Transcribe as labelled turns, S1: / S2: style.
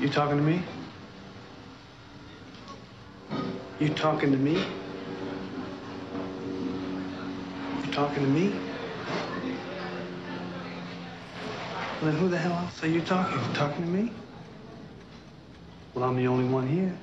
S1: You talking to me? You talking to me? You talking to me? Well, then who the hell else are you talking You Talking to me? Well, I'm the only one here.